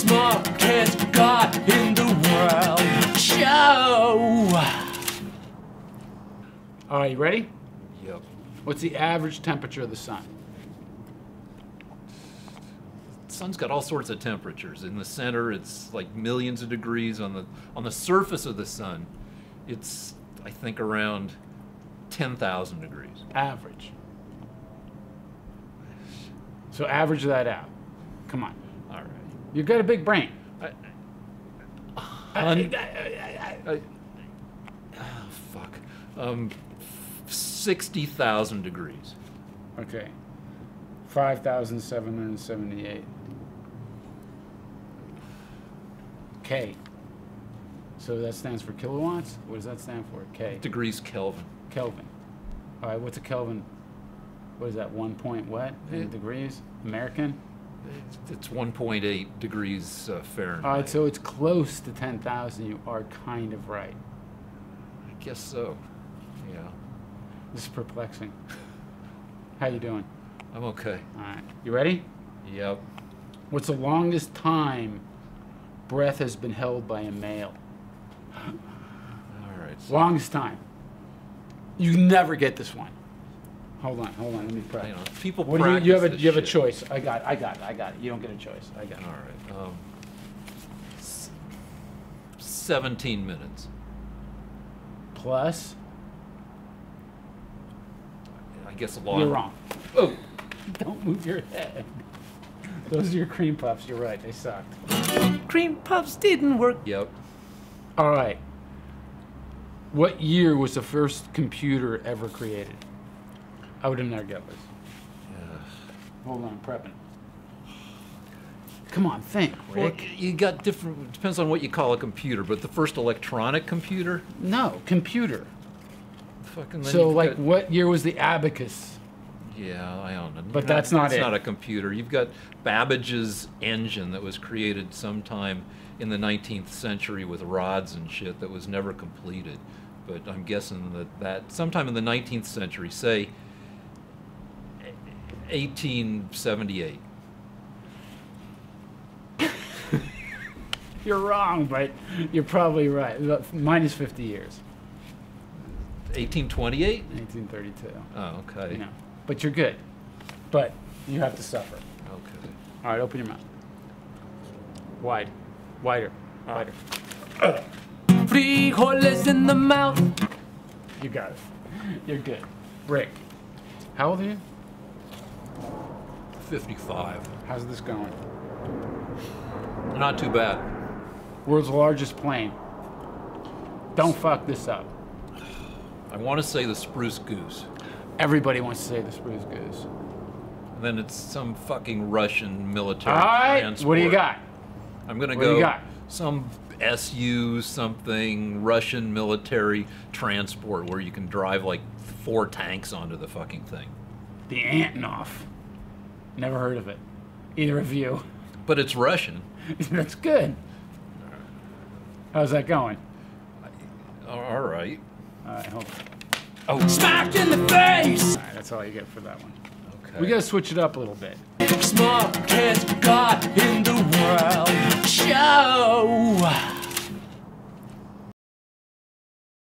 smartest guy in the world. Show. All right, you ready? Yep. What's the average temperature of the sun? sun's got all sorts of temperatures. In the center, it's like millions of degrees. On the on the surface of the sun, it's I think around ten thousand degrees. Average. So average that out. Come on. You've got a big brain. I, Un- I, oh, fuck. Um, sixty thousand degrees. okay. 5,778. K. So that stands for kilowatts? What does that stand for? K. Degrees Kelvin. Kelvin. All right, what's a Kelvin? What is that, one point what in Eh. degrees? American? It's- It's one point eight degrees uh, Fahrenheit. All right, so it's close to 10,000. You are kind of right. I guess so. Yeah. This is perplexing. How you doing? I'm okay. All right. You ready? Yep. What's the longest time breath has been held by a male? All right. So, Longest time. You never get this one. Hold on, hold on. Let me you practice. know, people What do you, you have a practice you have a shit. choice. I got I got I got it. You don't get a choice. I got it. All right. Um, s- 17 minutes. Plus, I guess a lot. you're wrong. Oh, Don't move your head. Those are your cream puffs. You're right. They sucked. Cream puffs didn't work. yep. All right. What year was the first computer ever created? I would have never got this. Hold on, I'm prepping. Come on, think, Well, Rick. you got different. Depends on what you call a computer, but the first electronic computer. No, computer. Fucking. then So, you've like, got- what year was the abacus? Yeah, I don't know. But that's not it. It's not a computer. You've got Babbage's engine that was created sometime in the 19th century with rods and shit that was never completed. But I'm guessing that that sometime in the 19th century, say 1878. You're wrong, but you're probably right. Minus 50 years. 1828? 1932. Oh, okay. You know, but you're good. But you have to suffer. Okay. All right, open your mouth. Wide, wider, ah. wider. Frijoles in the mouth. You got it. You're good. Rick, how old are you? 55. How's this going? Not too bad. World's largest plane. Don't fuck this up. I want to say the spruce goose. Everybody wants to say the spruce goose. And then it's some fucking Russian military All right, transport. what do you got? I'm gonna What do go you got? some SU something Russian military transport where you can drive like four tanks onto the fucking thing. The Antonov. Never heard of it. Either of you. But it's Russian. That's good. How's that going? All right. All right, hold on. Oh, Smacked in the face. All right, that's all you get for that one. okay. We gotta switch it up a little bit. Smartest guy in